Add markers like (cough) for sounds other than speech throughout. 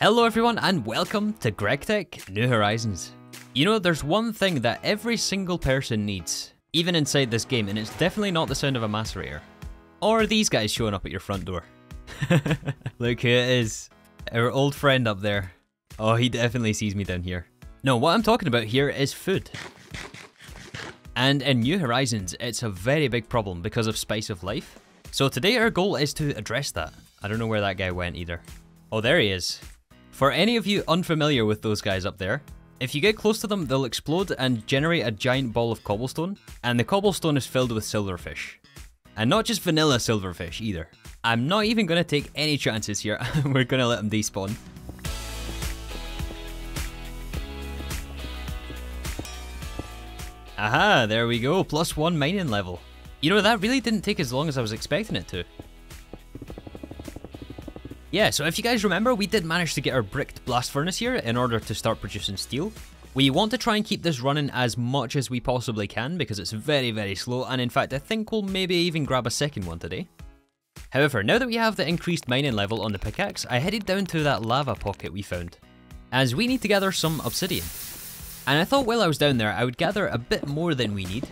Hello everyone and welcome to GregTech New Horizons. You know, there's one thing that every single person needs, even inside this game, and it's definitely not the sound of a macerator. Or these guys showing up at your front door. (laughs) Look who it is. Our old friend up there. Oh, he definitely sees me down here. No, what I'm talking about here is food. And in New Horizons, it's a very big problem because of Spice of Life. So today our goal is to address that. I don't know where that guy went either. Oh, there he is. For any of you unfamiliar with those guys up there, if you get close to them, they'll explode and generate a giant ball of cobblestone, and the cobblestone is filled with silverfish. And not just vanilla silverfish either. I'm not even going to take any chances here, (laughs) we're going to let them despawn. Aha, there we go, plus one mining level. You know, that really didn't take as long as I was expecting it to. Yeah, so if you guys remember, we did manage to get our bricked blast furnace here in order to start producing steel. We want to try and keep this running as much as we possibly can because it's very, very slow, and in fact I think we'll maybe even grab a second one today. However, now that we have the increased mining level on the pickaxe, I headed down to that lava pocket we found, as we need to gather some obsidian. And I thought while I was down there I would gather a bit more than we need,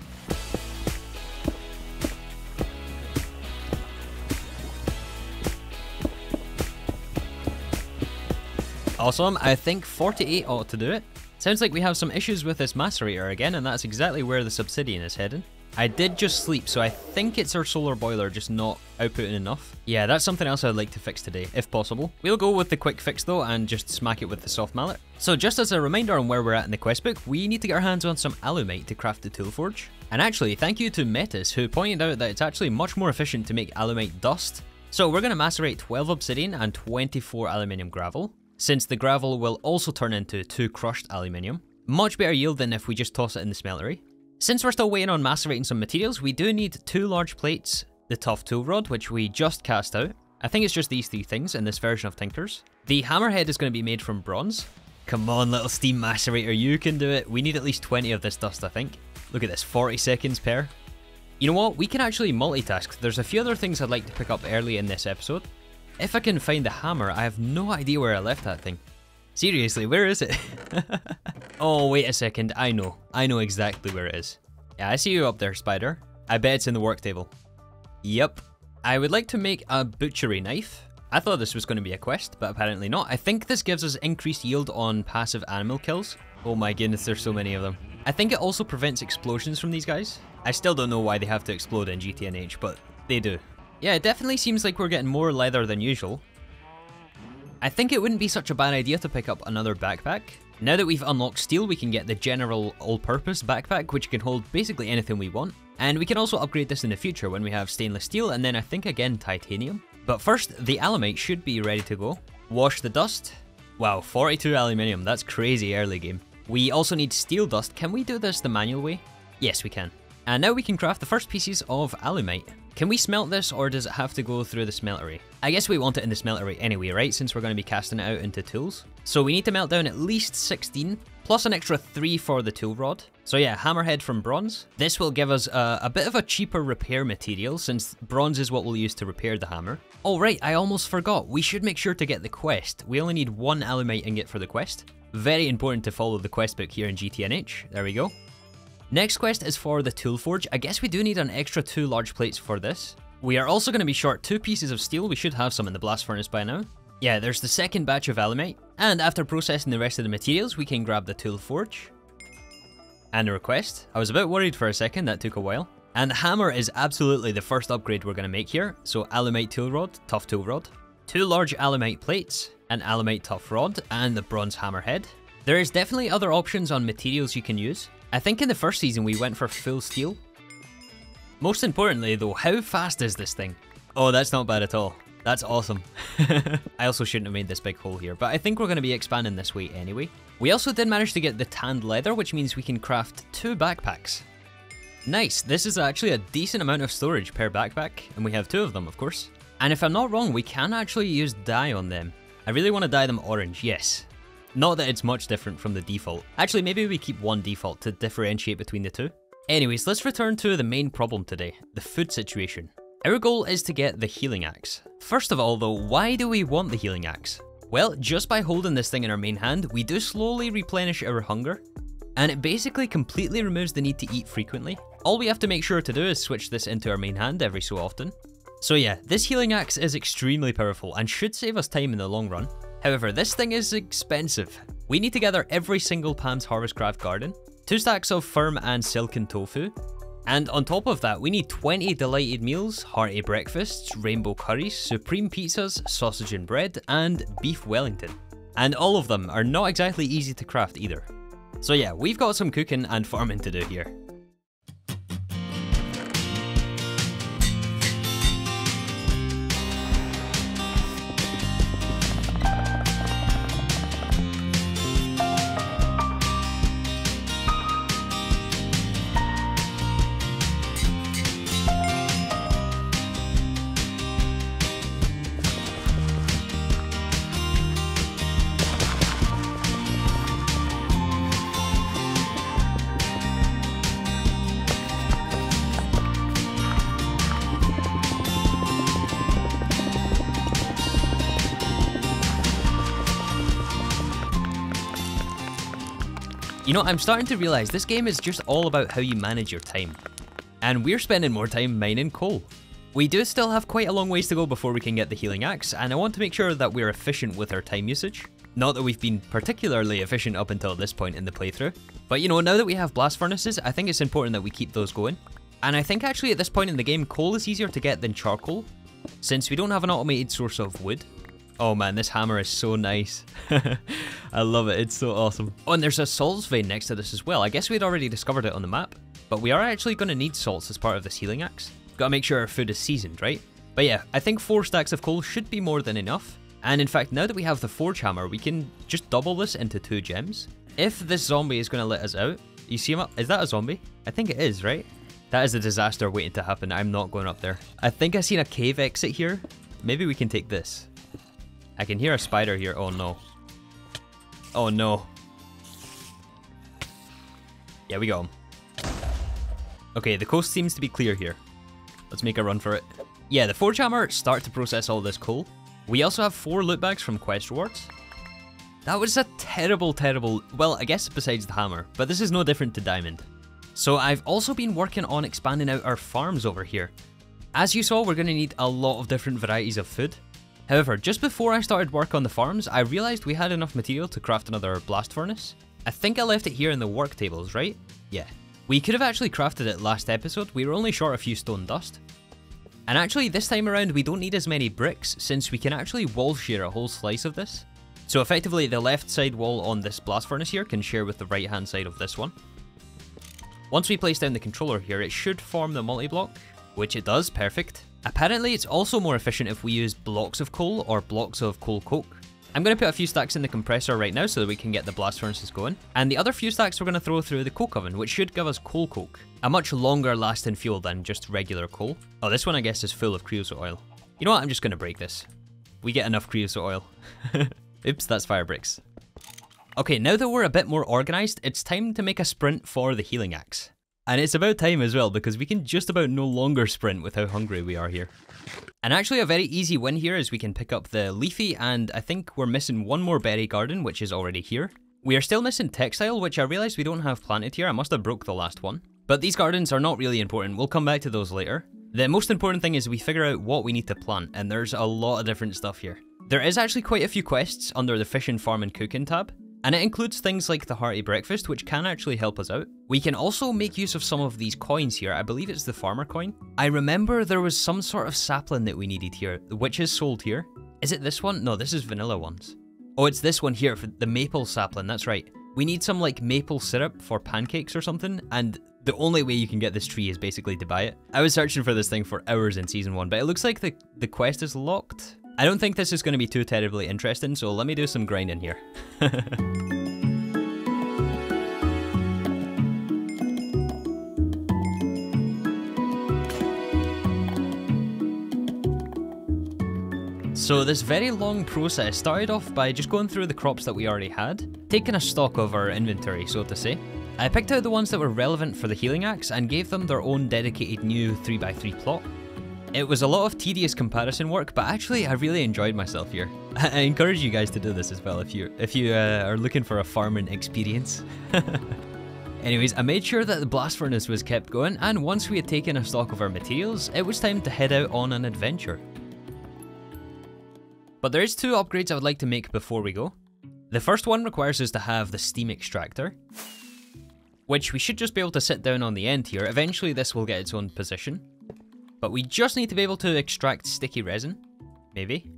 Awesome, I think 48 ought to do it. Sounds like we have some issues with this macerator again, and that's exactly where the obsidian is heading. I did just sleep, so I think it's our solar boiler just not outputting enough. Yeah, that's something else I'd like to fix today, if possible. We'll go with the quick fix though, and just smack it with the soft mallet. So just as a reminder on where we're at in the quest book, we need to get our hands on some alumite to craft the tool forge. And actually, thank you to Metis, who pointed out that it's actually much more efficient to make alumite dust. So we're going to macerate 12 obsidian and 24 aluminium gravel, since the gravel will also turn into 2 crushed aluminium. Much better yield than if we just toss it in the smeltery. Since we're still waiting on macerating some materials, we do need two large plates, the tough tool rod, which we just cast out. I think it's just these three things in this version of Tinkers. The hammerhead is going to be made from bronze. Come on, little steam macerator, you can do it. We need at least 20 of this dust, I think. Look at this, 40 seconds per. You know what? We can actually multitask. There's a few other things I'd like to pick up early in this episode. If I can find the hammer, I have no idea where I left that thing. Seriously, where is it? (laughs) oh, wait a second. I know. I know exactly where it is. Yeah, I see you up there, spider. I bet it's in the work table. Yep. I would like to make a butchery knife. I thought this was going to be a quest, but apparently not. I think this gives us increased yield on passive animal kills. Oh my goodness, there's so many of them. I think it also prevents explosions from these guys. I still don't know why they have to explode in GTNH, but they do. Yeah, it definitely seems like we're getting more leather than usual. I think it wouldn't be such a bad idea to pick up another backpack. Now that we've unlocked steel, we can get the general all-purpose backpack, which can hold basically anything we want. And we can also upgrade this in the future when we have stainless steel, and then I think again titanium. But first, the alumite should be ready to go. Wash the dust. Wow, 42 aluminium, that's crazy early game. We also need steel dust. Can we do this the manual way? Yes, we can. And now we can craft the first pieces of alumite. Can we smelt this or does it have to go through the smeltery? I guess we want it in the smeltery anyway, right? Since we're going to be casting it out into tools. So we need to melt down at least 16, plus an extra 3 for the tool rod. So yeah, hammerhead from bronze. This will give us a, a bit of a cheaper repair material since bronze is what we'll use to repair the hammer. Oh right, I almost forgot. We should make sure to get the quest. We only need one alumite ingot for the quest. Very important to follow the quest book here in GTNH. There we go. Next quest is for the tool forge. I guess we do need an extra two large plates for this. We are also going to be short two pieces of steel. We should have some in the blast furnace by now. Yeah, there's the second batch of alumite. And after processing the rest of the materials, we can grab the tool forge. And a request. I was a bit worried for a second, that took a while. And the hammer is absolutely the first upgrade we're going to make here. So alumite tool rod, tough tool rod. Two large alumite plates, an alumite tough rod, and the bronze hammerhead. There is definitely other options on materials you can use. I think in the first season we went for full steel. Most importantly though, how fast is this thing? Oh, that's not bad at all. That's awesome. (laughs) I also shouldn't have made this big hole here, but I think we're going to be expanding this way anyway. We also did manage to get the tanned leather, which means we can craft two backpacks. Nice, this is actually a decent amount of storage per backpack, and we have two of them, of course. And if I'm not wrong, we can actually use dye on them. I really want to dye them orange, yes. Not that it's much different from the default. Actually, maybe we keep one default to differentiate between the two. Anyways, let's return to the main problem today, the food situation. Our goal is to get the healing axe. First of all though, why do we want the healing axe? Well, just by holding this thing in our main hand, we do slowly replenish our hunger, and it basically completely removes the need to eat frequently. All we have to make sure to do is switch this into our main hand every so often. So yeah, this healing axe is extremely powerful and should save us time in the long run. However, this thing is expensive. We need to gather every single Pam's Harvestcraft garden, two stacks of firm and silken tofu, and on top of that, we need 20 delighted meals, hearty breakfasts, rainbow curries, supreme pizzas, sausage and bread, and beef Wellington. And all of them are not exactly easy to craft either. So yeah, we've got some cooking and farming to do here. You know, I'm starting to realise this game is just all about how you manage your time. And we're spending more time mining coal. We do still have quite a long ways to go before we can get the healing axe, and I want to make sure that we're efficient with our time usage. Not that we've been particularly efficient up until this point in the playthrough, but you know, now that we have blast furnaces, I think it's important that we keep those going. And I think actually at this point in the game, coal is easier to get than charcoal, since we don't have an automated source of wood. Oh man, this hammer is so nice. (laughs) I love it, it's so awesome. Oh, and there's a salts vein next to this as well. I guess we'd already discovered it on the map, but we are actually going to need salts as part of this healing axe. Gotta make sure our food is seasoned, right? But yeah, I think four stacks of coal should be more than enough. And in fact, now that we have the forge hammer, we can just double this into two gems. If this zombie is going to let us out, you see him up? Is that a zombie? I think it is, right? That is a disaster waiting to happen. I'm not going up there. I think I seen a cave exit here. Maybe we can take this. I can hear a spider here. Oh no. Oh no. Yeah, we go. Okay, the coast seems to be clear here. Let's make a run for it. Yeah, the Forge Hammer start to process all this coal. We also have four loot bags from quest rewards. That was a terrible, terrible... Well, I guess besides the hammer, but this is no different to Diamond. So I've also been working on expanding out our farms over here. As you saw, we're going to need a lot of different varieties of food. However, just before I started work on the farms, I realised we had enough material to craft another blast furnace. I think I left it here in the work tables, right? Yeah. We could have actually crafted it last episode, we were only short a few stone dust. And actually this time around we don't need as many bricks since we can actually wall share a whole slice of this. So effectively the left side wall on this blast furnace here can share with the right hand side of this one. Once we place down the controller here it should form the multi-block, which it does, perfect. Apparently it's also more efficient if we use blocks of coal or blocks of coal coke. I'm going to put a few stacks in the compressor right now so that we can get the blast furnaces going. And the other few stacks we're going to throw through the coke oven, which should give us coal coke. A much longer lasting fuel than just regular coal. Oh, this one I guess is full of creosote oil. You know what, I'm just going to break this. We get enough creosote oil. (laughs) Oops, that's fire bricks. Okay, now that we're a bit more organised, it's time to make a sprint for the healing axe. And it's about time as well, because we can just about no longer sprint with how hungry we are here. And actually a very easy win here is we can pick up the leafy, and I think we're missing one more berry garden, which is already here. We are still missing textile, which I realised we don't have planted here, I must have broke the last one. But these gardens are not really important, we'll come back to those later. The most important thing is we figure out what we need to plant, and there's a lot of different stuff here. There is actually quite a few quests under the Fishing, Farm and Cooking tab, and it includes things like the hearty breakfast, which can actually help us out. We can also make use of some of these coins here. I believe it's the farmer coin. I remember there was some sort of sapling that we needed here, which is sold here. Is it this one? No, this is vanilla ones. Oh, it's this one here, for the maple sapling, that's right. We need some like maple syrup for pancakes or something, and the only way you can get this tree is basically to buy it. I was searching for this thing for hours in Season 1, but it looks like the, the quest is locked. I don't think this is going to be too terribly interesting, so let me do some grinding here. (laughs) So this very long process started off by just going through the crops that we already had, taking a stock of our inventory, so to say. I picked out the ones that were relevant for the healing axe and gave them their own dedicated new 3x3 plot. It was a lot of tedious comparison work, but actually I really enjoyed myself here. (laughs) I encourage you guys to do this as well if you if you uh, are looking for a farming experience. (laughs) Anyways, I made sure that the blast furnace was kept going, and once we had taken a stock of our materials, it was time to head out on an adventure. But there is two upgrades I would like to make before we go. The first one requires us to have the steam extractor, which we should just be able to sit down on the end here. Eventually this will get its own position. But we just need to be able to extract sticky resin, maybe.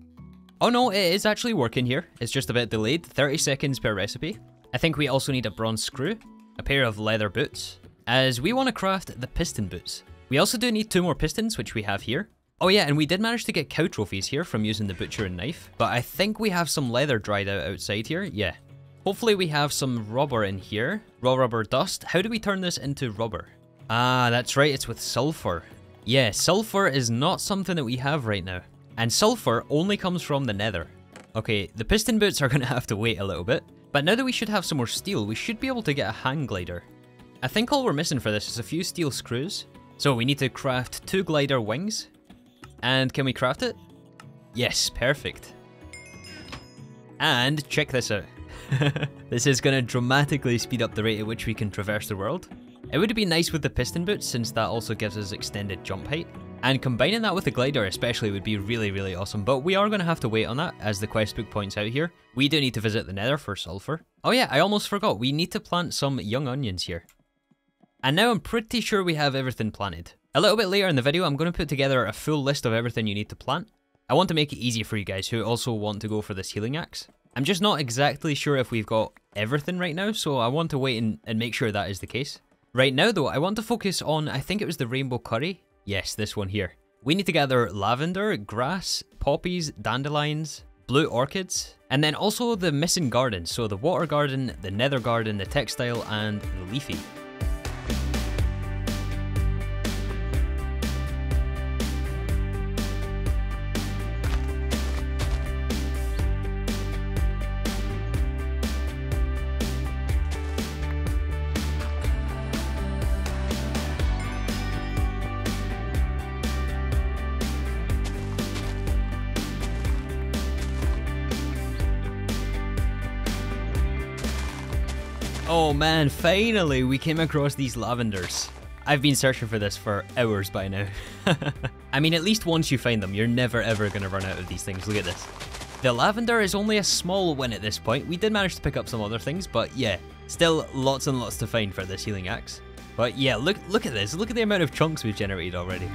Oh no, it is actually working here. It's just a bit delayed, 30 seconds per recipe. I think we also need a bronze screw, a pair of leather boots, as we want to craft the piston boots. We also do need two more pistons, which we have here. Oh yeah, and we did manage to get cow trophies here from using the butchery knife, but I think we have some leather dried out outside here, yeah. Hopefully we have some rubber in here, raw rubber dust. How do we turn this into rubber? Ah, that's right, it's with sulfur. Yeah, sulfur is not something that we have right now. And sulfur only comes from the nether. Okay, the piston boots are (laughs) gonna have to wait a little bit, but now that we should have some more steel, we should be able to get a hang glider. I think all we're missing for this is a few steel screws. So we need to craft two glider wings. And can we craft it? Yes, perfect. And check this out. (laughs) this is going to dramatically speed up the rate at which we can traverse the world. It would be nice with the piston boots since that also gives us extended jump height. And combining that with the glider especially would be really, really awesome, but we are going to have to wait on that, as the quest book points out here. We do need to visit the nether for sulfur. Oh yeah, I almost forgot, we need to plant some young onions here. And now I'm pretty sure we have everything planted. A little bit later in the video, I'm going to put together a full list of everything you need to plant. I want to make it easy for you guys who also want to go for this healing axe. I'm just not exactly sure if we've got everything right now, so I want to wait and, and make sure that is the case. Right now though, I want to focus on, I think it was the rainbow curry, Yes, this one here. We need to gather lavender, grass, poppies, dandelions, blue orchids, and then also the missing gardens, so the water garden, the nether garden, the textile, and the leafy. Man, finally we came across these lavenders. I've been searching for this for hours by now. (laughs) I mean, at least once you find them, you're never ever gonna run out of these things. Look at this. The lavender is only a small win at this point. We did manage to pick up some other things, but yeah, still lots and lots to find for this healing axe. But yeah, look look at this. Look at the amount of chunks we've generated already.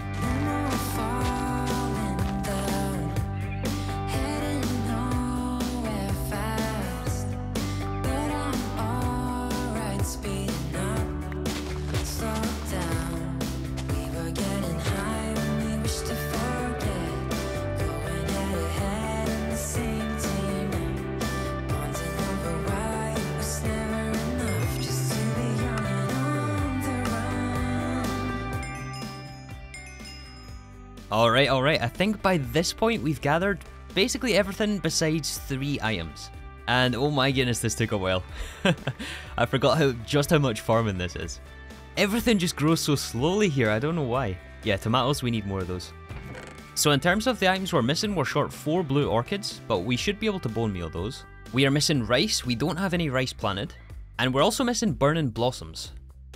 Alright, alright, I think by this point we've gathered basically everything besides three items. And oh my goodness, this took a while. (laughs) I forgot how just how much farming this is. Everything just grows so slowly here, I don't know why. Yeah, tomatoes, we need more of those. So in terms of the items we're missing, we're short 4 blue orchids, but we should be able to bone meal those. We are missing rice, we don't have any rice planted. And we're also missing burning blossoms.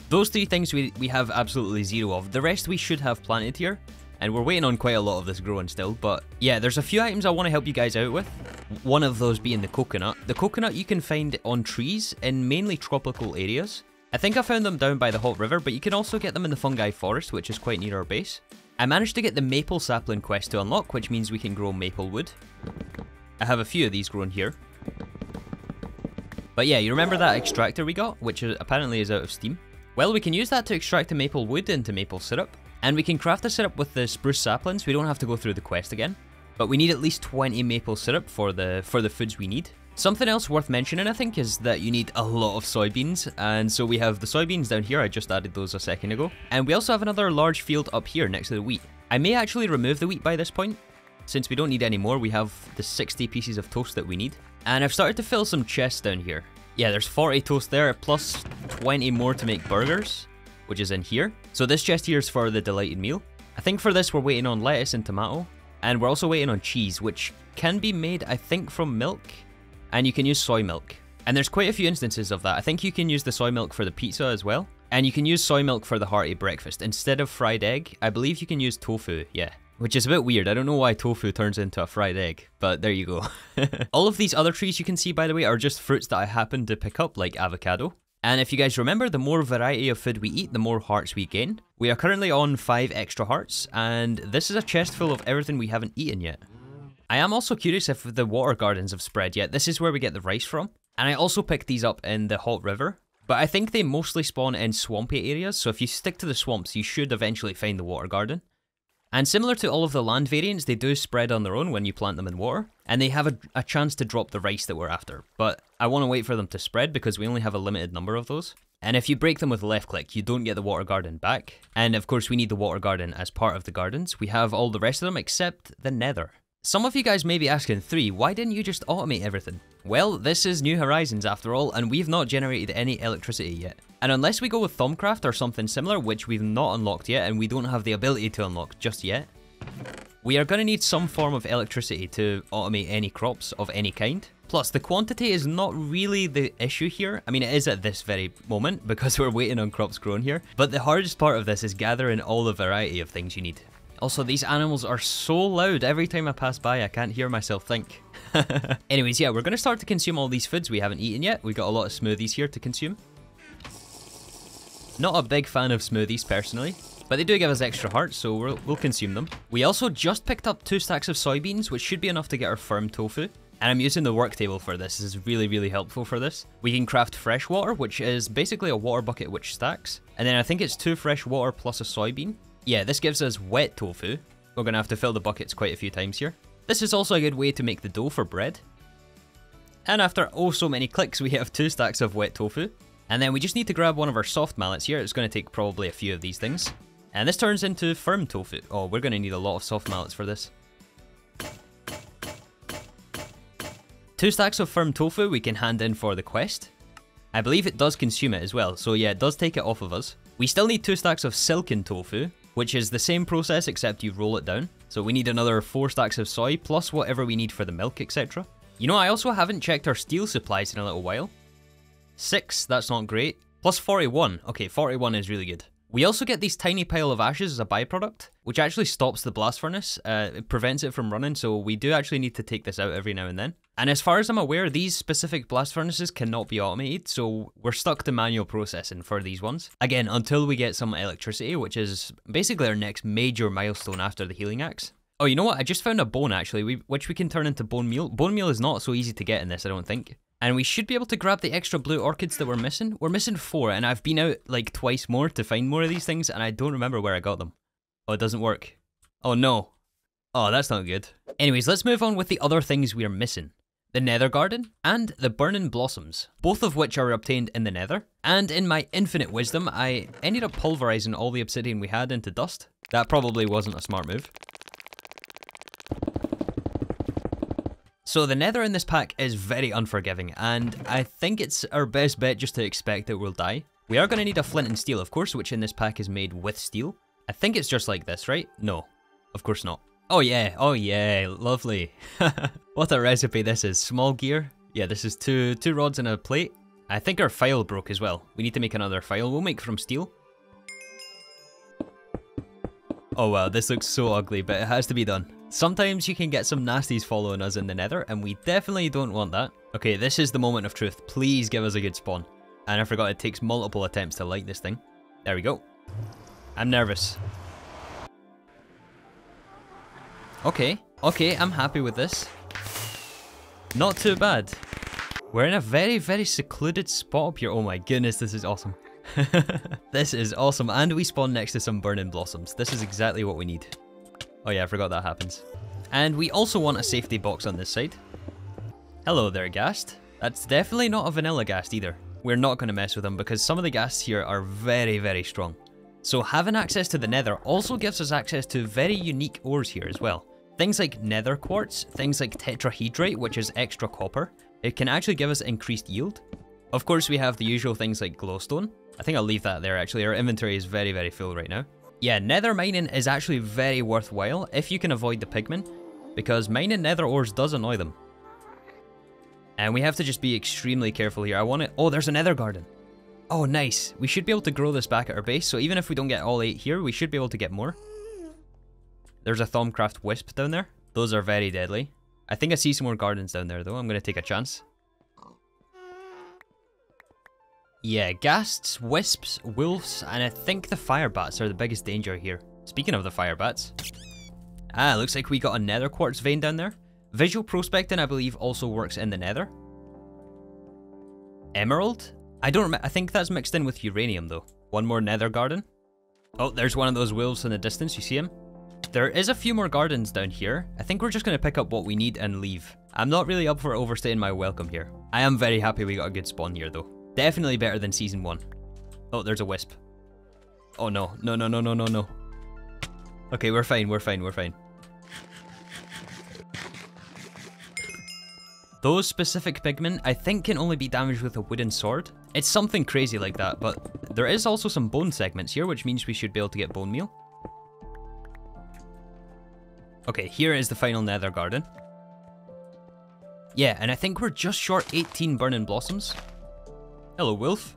Those three things we, we have absolutely zero of. The rest we should have planted here, and we're waiting on quite a lot of this growing still, but yeah, there's a few items I want to help you guys out with. One of those being the coconut. The coconut you can find on trees in mainly tropical areas. I think I found them down by the Hot River, but you can also get them in the fungi forest, which is quite near our base. I managed to get the maple sapling quest to unlock, which means we can grow maple wood. I have a few of these grown here. But yeah, you remember that extractor we got, which apparently is out of steam? Well, we can use that to extract the maple wood into maple syrup. And we can craft the syrup with the spruce saplings, we don't have to go through the quest again. But we need at least 20 maple syrup for the for the foods we need. Something else worth mentioning, I think, is that you need a lot of soybeans, and so we have the soybeans down here, I just added those a second ago, and we also have another large field up here next to the wheat. I may actually remove the wheat by this point, since we don't need any more, we have the 60 pieces of toast that we need. And I've started to fill some chests down here. Yeah, there's 40 toast there, plus 20 more to make burgers which is in here. So this chest here is for the delighted meal. I think for this we're waiting on lettuce and tomato, and we're also waiting on cheese, which can be made, I think, from milk, and you can use soy milk. And there's quite a few instances of that. I think you can use the soy milk for the pizza as well, and you can use soy milk for the hearty breakfast. Instead of fried egg, I believe you can use tofu, yeah. Which is a bit weird, I don't know why tofu turns into a fried egg, but there you go. (laughs) All of these other trees you can see, by the way, are just fruits that I happened to pick up, like avocado. And if you guys remember, the more variety of food we eat, the more hearts we gain. We are currently on 5 extra hearts, and this is a chest full of everything we haven't eaten yet. I am also curious if the water gardens have spread yet. This is where we get the rice from. And I also picked these up in the hot river. But I think they mostly spawn in swampy areas, so if you stick to the swamps, you should eventually find the water garden. And similar to all of the land variants, they do spread on their own when you plant them in water, and they have a, a chance to drop the rice that we're after. But I want to wait for them to spread because we only have a limited number of those. And if you break them with left click, you don't get the water garden back. And of course, we need the water garden as part of the gardens. We have all the rest of them except the nether. Some of you guys may be asking, 3, why didn't you just automate everything? Well, this is New Horizons after all, and we've not generated any electricity yet. And unless we go with Thaumcraft or something similar, which we've not unlocked yet, and we don't have the ability to unlock just yet, we are going to need some form of electricity to automate any crops of any kind. Plus, the quantity is not really the issue here. I mean, it is at this very moment (laughs) because we're waiting on crops grown here. But the hardest part of this is gathering all the variety of things you need. Also, these animals are so loud. Every time I pass by, I can't hear myself think. (laughs) Anyways, yeah, we're going to start to consume all these foods we haven't eaten yet. We've got a lot of smoothies here to consume. Not a big fan of smoothies, personally. But they do give us extra hearts, so we'll, we'll consume them. We also just picked up two stacks of soybeans, which should be enough to get our firm tofu. And I'm using the work table for this. This is really, really helpful for this. We can craft fresh water, which is basically a water bucket which stacks. And then I think it's two fresh water plus a soybean. Yeah, this gives us wet tofu. We're going to have to fill the buckets quite a few times here. This is also a good way to make the dough for bread. And after oh so many clicks, we have two stacks of wet tofu. And then we just need to grab one of our soft mallets here. It's going to take probably a few of these things. And this turns into firm tofu. Oh, we're going to need a lot of soft mallets for this. Two stacks of firm tofu we can hand in for the quest. I believe it does consume it as well, so yeah, it does take it off of us. We still need two stacks of silken tofu, which is the same process except you roll it down. So we need another 4 stacks of soy, plus whatever we need for the milk, etc. You know, I also haven't checked our steel supplies in a little while. 6, that's not great. Plus 41, okay, 41 is really good. We also get these tiny pile of ashes as a byproduct, which actually stops the blast furnace. Uh, it prevents it from running, so we do actually need to take this out every now and then. And as far as I'm aware, these specific blast furnaces cannot be automated, so we're stuck to manual processing for these ones. Again, until we get some electricity, which is basically our next major milestone after the healing axe. Oh, you know what? I just found a bone actually, which we can turn into bone meal. Bone meal is not so easy to get in this, I don't think. And we should be able to grab the extra blue orchids that we're missing. We're missing four, and I've been out like twice more to find more of these things, and I don't remember where I got them. Oh, it doesn't work. Oh no. Oh, that's not good. Anyways, let's move on with the other things we are missing. The Nether Garden and the Burning Blossoms, both of which are obtained in the Nether. And in my infinite wisdom, I ended up pulverizing all the obsidian we had into dust. That probably wasn't a smart move. So the nether in this pack is very unforgiving, and I think it's our best bet just to expect that we'll die. We are going to need a flint and steel, of course, which in this pack is made with steel. I think it's just like this, right? No, of course not. Oh yeah, oh yeah, lovely. (laughs) what a recipe this is. Small gear. Yeah, this is two, two rods and a plate. I think our file broke as well. We need to make another file. We'll make from steel. Oh wow, this looks so ugly, but it has to be done. Sometimes you can get some nasties following us in the nether, and we definitely don't want that. Okay, this is the moment of truth. Please give us a good spawn. And I forgot it takes multiple attempts to light this thing. There we go. I'm nervous. Okay, okay, I'm happy with this. Not too bad. We're in a very, very secluded spot up here. Oh my goodness, this is awesome. (laughs) this is awesome, and we spawn next to some burning blossoms. This is exactly what we need. Oh yeah, I forgot that happens. And we also want a safety box on this side. Hello there, Ghast. That's definitely not a vanilla Ghast either. We're not going to mess with them because some of the Ghasts here are very, very strong. So having access to the nether also gives us access to very unique ores here as well. Things like nether quartz, things like tetrahedrite, which is extra copper. It can actually give us increased yield. Of course, we have the usual things like glowstone. I think I'll leave that there actually. Our inventory is very, very full right now. Yeah, nether mining is actually very worthwhile if you can avoid the pigmen, because mining nether ores does annoy them. And we have to just be extremely careful here. I want it. Oh, there's a nether garden. Oh, nice. We should be able to grow this back at our base, so even if we don't get all eight here, we should be able to get more. There's a Thaumcraft Wisp down there. Those are very deadly. I think I see some more gardens down there, though. I'm going to take a chance. Yeah, ghasts, wisps, wolves, and I think the fire bats are the biggest danger here. Speaking of the fire bats. Ah, looks like we got a nether quartz vein down there. Visual prospecting, I believe, also works in the nether. Emerald? I don't. I think that's mixed in with uranium, though. One more nether garden. Oh, there's one of those wolves in the distance. You see him? There is a few more gardens down here. I think we're just going to pick up what we need and leave. I'm not really up for overstaying my welcome here. I am very happy we got a good spawn here, though. Definitely better than Season 1. Oh, there's a wisp. Oh, no. No, no, no, no, no, no. Okay, we're fine, we're fine, we're fine. Those specific pigmen, I think, can only be damaged with a wooden sword. It's something crazy like that, but there is also some bone segments here, which means we should be able to get bone meal. Okay, here is the final nether garden. Yeah, and I think we're just short 18 burning blossoms. Hello, Wolf.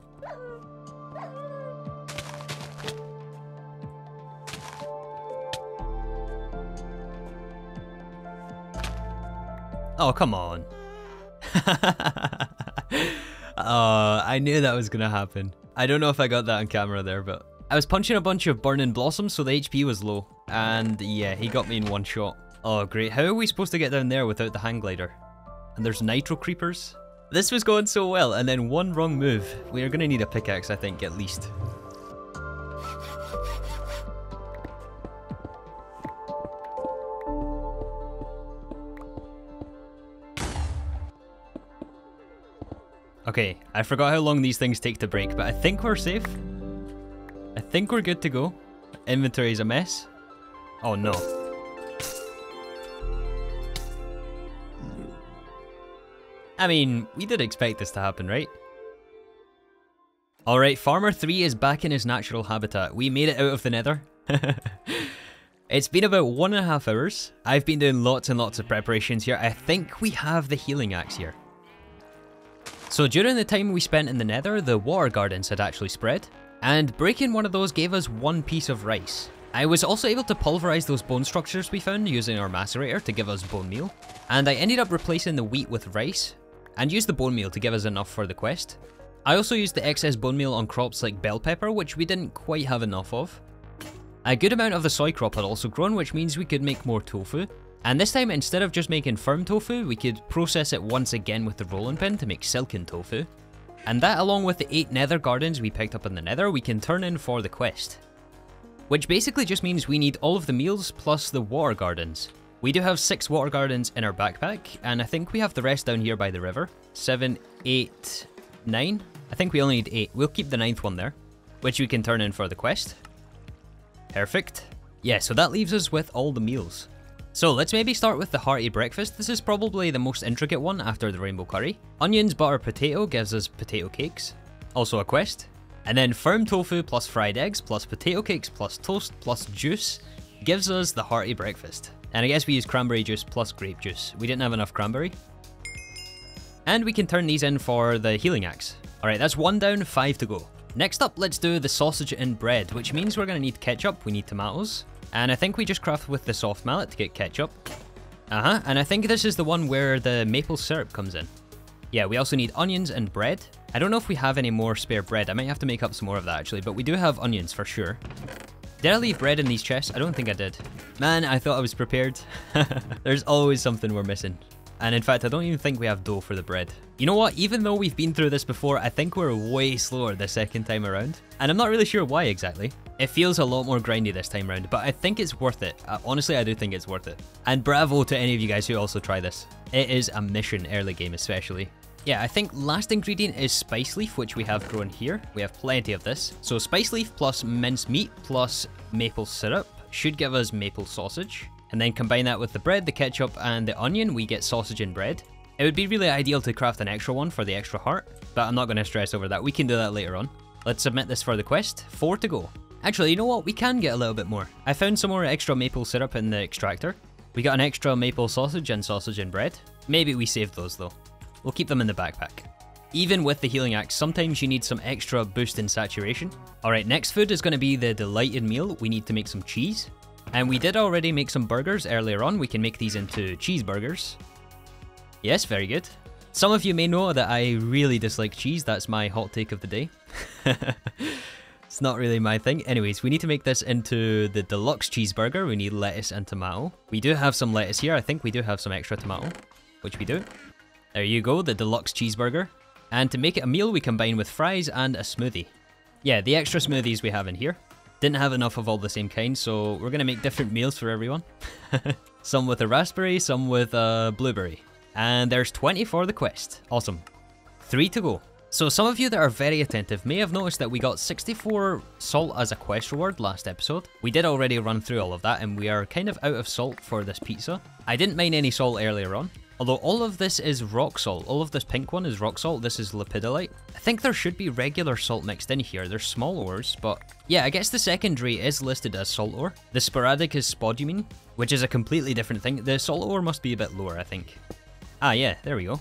Oh, come on. (laughs) uh, I knew that was gonna happen. I don't know if I got that on camera there, but I was punching a bunch of burning blossoms, so the HP was low. And yeah, he got me in one shot. Oh, great. How are we supposed to get down there without the hang glider? And there's nitro creepers. This was going so well, and then one wrong move. We are gonna need a pickaxe, I think, at least. Okay, I forgot how long these things take to break, but I think we're safe. I think we're good to go. Inventory is a mess. Oh no. I mean, we did expect this to happen, right? Alright, Farmer 3 is back in his natural habitat. We made it out of the nether. (laughs) it's been about one and a half hours. I've been doing lots and lots of preparations here. I think we have the healing axe here. So during the time we spent in the nether, the water gardens had actually spread, and breaking one of those gave us one piece of rice. I was also able to pulverize those bone structures we found using our macerator to give us bone meal, and I ended up replacing the wheat with rice, and used the bone meal to give us enough for the quest. I also used the excess bone meal on crops like bell pepper, which we didn't quite have enough of. A good amount of the soy crop had also grown, which means we could make more tofu, and this time, instead of just making firm tofu, we could process it once again with the rolling pin to make silken tofu. And that along with the 8 nether gardens we picked up in the nether, we can turn in for the quest. Which basically just means we need all of the meals plus the water gardens. We do have 6 water gardens in our backpack, and I think we have the rest down here by the river. Seven, eight, nine. I think we only need 8. We'll keep the ninth one there, which we can turn in for the quest. Perfect. Yeah, so that leaves us with all the meals. So let's maybe start with the hearty breakfast. This is probably the most intricate one after the rainbow curry. Onions, butter, potato gives us potato cakes. Also a quest. And then firm tofu plus fried eggs plus potato cakes plus toast plus juice gives us the hearty breakfast. And I guess we use cranberry juice plus grape juice. We didn't have enough cranberry. And we can turn these in for the healing axe. Alright, that's one down, five to go. Next up, let's do the sausage and bread, which means we're going to need ketchup, we need tomatoes, and I think we just craft with the soft mallet to get ketchup. Uh-huh, and I think this is the one where the maple syrup comes in. Yeah, we also need onions and bread. I don't know if we have any more spare bread. I might have to make up some more of that actually, but we do have onions for sure. Did I leave bread in these chests? I don't think I did. Man, I thought I was prepared. (laughs) There's always something we're missing. And in fact, I don't even think we have dough for the bread. You know what? Even though we've been through this before, I think we're way slower the second time around. And I'm not really sure why exactly. It feels a lot more grindy this time around, but I think it's worth it. Uh, honestly, I do think it's worth it. And bravo to any of you guys who also try this. It is a mission early game especially. Yeah, I think last ingredient is spice leaf, which we have grown here. We have plenty of this. So spice leaf plus minced meat plus maple syrup should give us maple sausage and then combine that with the bread, the ketchup, and the onion, we get sausage and bread. It would be really ideal to craft an extra one for the extra heart, but I'm not going to stress over that. We can do that later on. Let's submit this for the quest. Four to go. Actually, you know what? We can get a little bit more. I found some more extra maple syrup in the extractor. We got an extra maple sausage and sausage and bread. Maybe we saved those though. We'll keep them in the backpack. Even with the healing axe, sometimes you need some extra boost in saturation. Alright, next food is going to be the delighted meal. We need to make some cheese. And we did already make some burgers earlier on. We can make these into cheeseburgers. Yes, very good. Some of you may know that I really dislike cheese. That's my hot take of the day. (laughs) it's not really my thing. Anyways, we need to make this into the deluxe cheeseburger. We need lettuce and tomato. We do have some lettuce here. I think we do have some extra tomato, which we do. There you go, the deluxe cheeseburger. And to make it a meal, we combine with fries and a smoothie. Yeah, the extra smoothies we have in here. Didn't have enough of all the same kind, so we're to make different meals for everyone. (laughs) some with a raspberry, some with a blueberry. And there's 20 for the quest. Awesome. Three to go. So some of you that are very attentive may have noticed that we got 64 salt as a quest reward last episode. We did already run through all of that and we are kind of out of salt for this pizza. I didn't mine any salt earlier on, Although all of this is rock salt. All of this pink one is rock salt. This is lepidolite. I think there should be regular salt mixed in here. They're small ores, but yeah, I guess the secondary is listed as salt ore. The sporadic is spodumene, which is a completely different thing. The salt ore must be a bit lower, I think. Ah, yeah, there we go.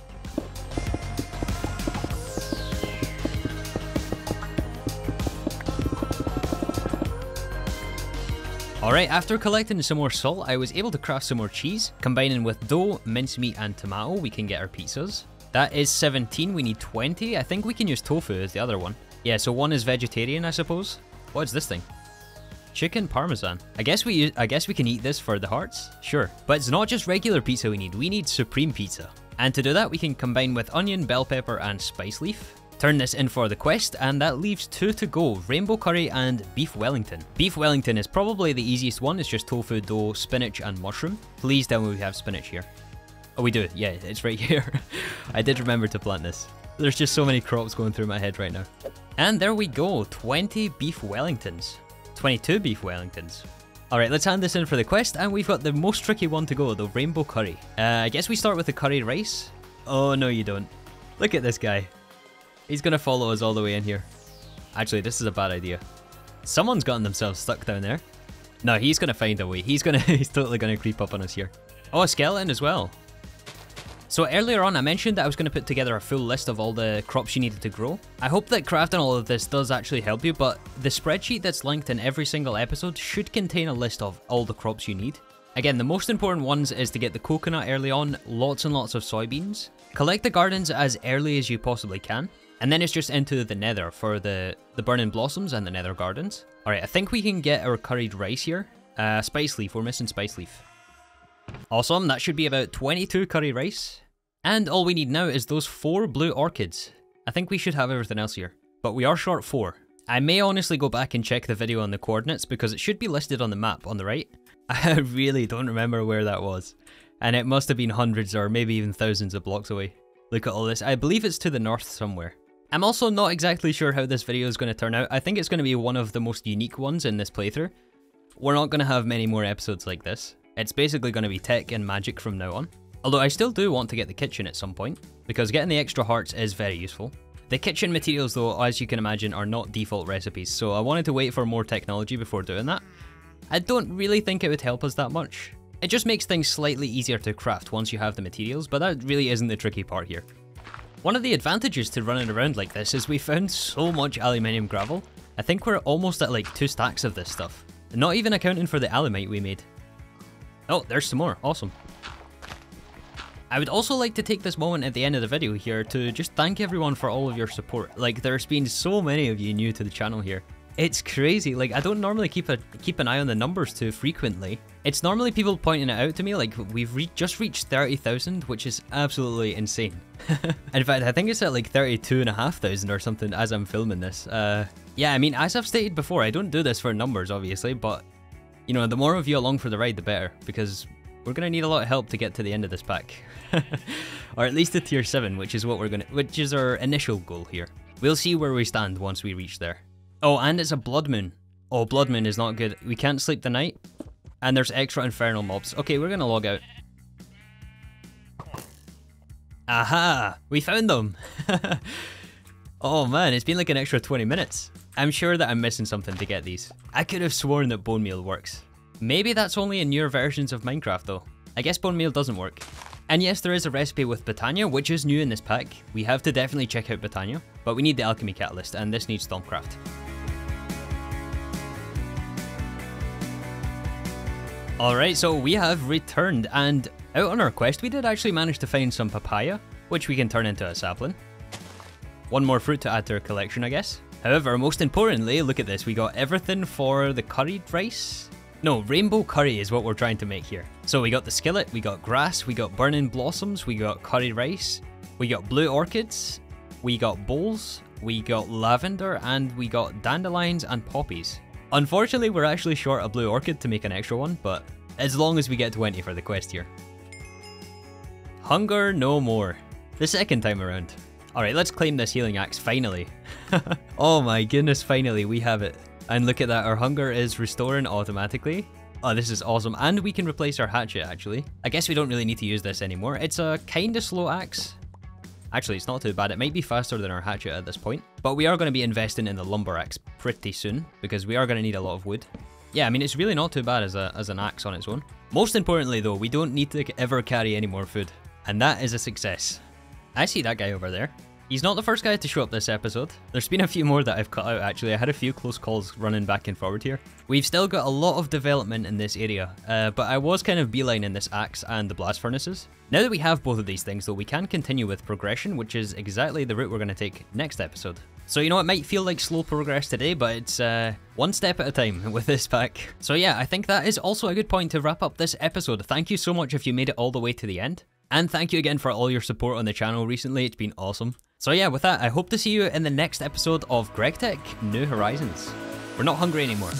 Alright, after collecting some more salt, I was able to craft some more cheese. Combining with dough, mincemeat and tomato, we can get our pizzas. That is 17, we need 20. I think we can use tofu as the other one. Yeah, so one is vegetarian, I suppose. What's this thing? Chicken parmesan. I guess we I guess we can eat this for the hearts. Sure. But it's not just regular pizza we need, we need supreme pizza. And to do that, we can combine with onion, bell pepper and spice leaf. Turn this in for the quest, and that leaves two to go, Rainbow Curry and Beef Wellington. Beef Wellington is probably the easiest one, it's just tofu, dough, spinach and mushroom. Please tell me we have spinach here. Oh, we do, yeah, it's right (laughs) here. I did remember to plant this. There's just so many crops going through my head right now. And there we go, 20 Beef Wellingtons. 22 Beef Wellingtons. Alright, let's hand this in for the quest, and we've got the most tricky one to go, the Rainbow Curry. Uh, I guess we start with the curry rice. Oh, no you don't. Look at this guy. He's gonna follow us all the way in here. Actually, this is a bad idea. Someone's gotten themselves stuck down there. No, he's gonna find a way. He's gonna, (laughs) he's totally gonna creep up on us here. Oh, a skeleton as well. So earlier on I mentioned that I was going to put together a full list of all the crops you needed to grow. I hope that crafting all of this does actually help you, but the spreadsheet that's linked in every single episode should contain a list of all the crops you need. Again, the most important ones is to get the coconut early on, lots and lots of soybeans. Collect the gardens as early as you possibly can. And then it's just into the nether for the, the burning blossoms and the nether gardens. Alright, I think we can get our curried rice here. Uh, spice leaf, we're missing spice leaf. Awesome, that should be about 22 curry rice. And all we need now is those four blue orchids. I think we should have everything else here. But we are short four. I may honestly go back and check the video on the coordinates because it should be listed on the map on the right. (laughs) I really don't remember where that was. And it must have been hundreds or maybe even thousands of blocks away. Look at all this. I believe it's to the north somewhere. I'm also not exactly sure how this video is going to turn out. I think it's going to be one of the most unique ones in this playthrough. We're not going to have many more episodes like this. It's basically going to be tech and magic from now on. Although I still do want to get the kitchen at some point, because getting the extra hearts is very useful. The kitchen materials though, as you can imagine, are not default recipes, so I wanted to wait for more technology before doing that. I don't really think it would help us that much. It just makes things slightly easier to craft once you have the materials, but that really isn't the tricky part here. One of the advantages to running around like this is we found so much aluminium gravel. I think we're almost at like two stacks of this stuff. Not even accounting for the alumite we made. Oh, there's some more. Awesome. I would also like to take this moment at the end of the video here to just thank everyone for all of your support. Like, there's been so many of you new to the channel here. It's crazy. Like, I don't normally keep a keep an eye on the numbers too frequently. It's normally people pointing it out to me, like, we've re just reached 30,000, which is absolutely insane. (laughs) In fact, I think it's at like 32,500 or something as I'm filming this. Uh, yeah, I mean, as I've stated before, I don't do this for numbers, obviously, but, you know, the more of you along for the ride, the better, because we're to need a lot of help to get to the end of this pack. (laughs) or at least to tier 7, which is what we're to, which is our initial goal here. We'll see where we stand once we reach there. Oh, and it's a blood moon. Oh, blood moon is not good. We can't sleep the night. And there's extra infernal mobs. Okay, we're gonna log out. Aha! We found them! (laughs) Oh man, it's been like an extra 20 minutes. I'm sure that I'm missing something to get these. I could have sworn that bone meal works. Maybe that's only in newer versions of Minecraft though. I guess bone meal doesn't work. And yes, there is a recipe with Botania, which is new in this pack. We have to definitely check out Botania, but we need the alchemy catalyst, and this needs Thaumcraft. Alright, so we have returned, and out on our quest we did actually manage to find some papaya, which we can turn into a sapling. One more fruit to add to our collection, I guess. However, most importantly, look at this, we got everything for the curried rice? No, rainbow curry is what we're trying to make here. So we got the skillet, we got grass, we got burning blossoms, we got curry rice, we got blue orchids, we got bowls, we got lavender, and we got dandelions and poppies. Unfortunately, we're actually short a blue orchid to make an extra one, but as long as we get 20 for the quest here. Hunger no more. The second time around. Alright, let's claim this healing axe, finally. (laughs) oh my goodness, finally, we have it. And look at that, our hunger is restoring automatically. Oh, this is awesome. And we can replace our hatchet, actually. I guess we don't really need to use this anymore. It's a kind of slow axe. Actually, it's not too bad. It might be faster than our hatchet at this point. But we are going to be investing in the lumber axe pretty soon, because we are going to need a lot of wood. Yeah, I mean, it's really not too bad as, a, as an axe on its own. Most importantly, though, we don't need to ever carry any more food. And that is a success. I see that guy over there. He's not the first guy to show up this episode. There's been a few more that I've cut out actually. I had a few close calls running back and forward here. We've still got a lot of development in this area, uh, but I was kind of beelining this axe and the blast furnaces. Now that we have both of these things though, we can continue with progression, which is exactly the route we're going to take next episode. So you know, it might feel like slow progress today, but it's uh, one step at a time (laughs) with this pack. So yeah, I think that is also a good point to wrap up this episode. Thank you so much if you made it all the way to the end. And thank you again for all your support on the channel recently, it's been awesome. So yeah, with that, I hope to see you in the next episode of GregTech New Horizons. We're not hungry anymore.